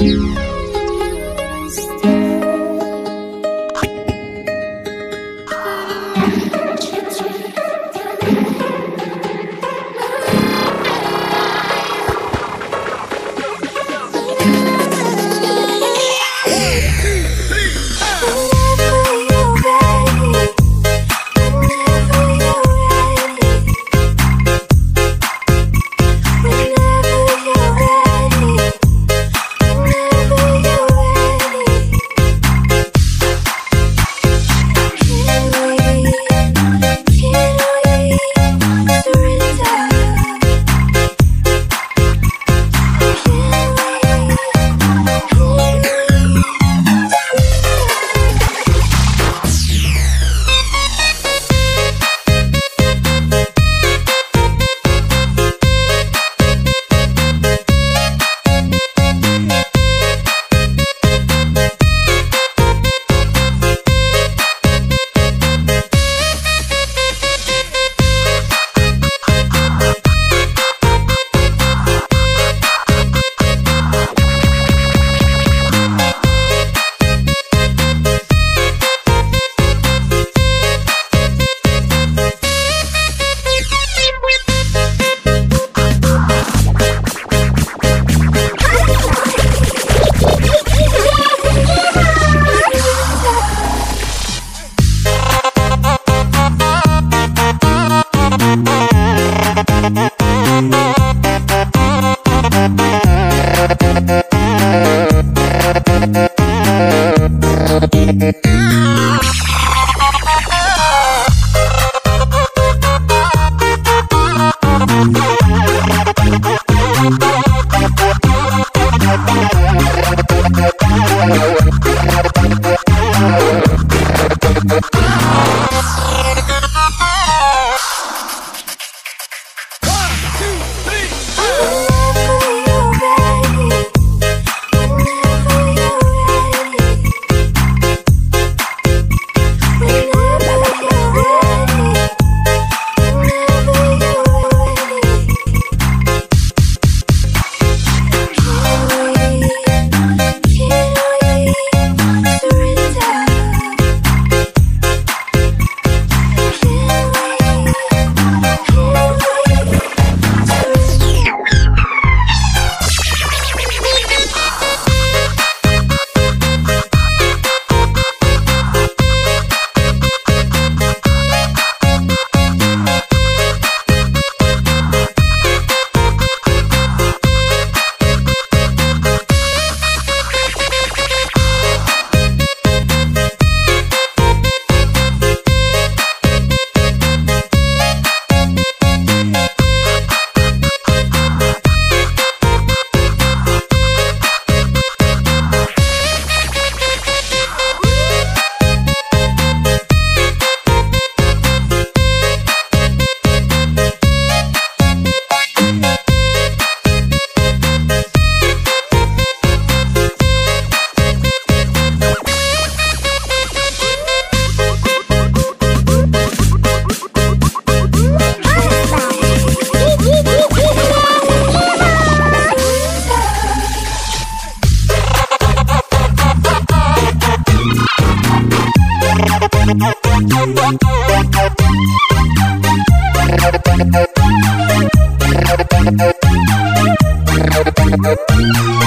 you. Mm-hmm. Thank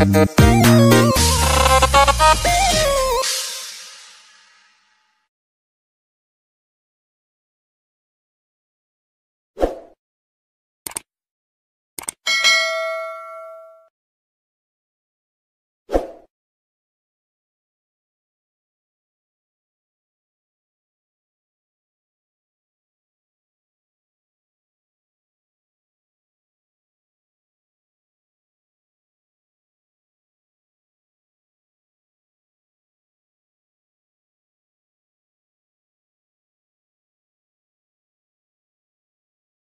Thank you.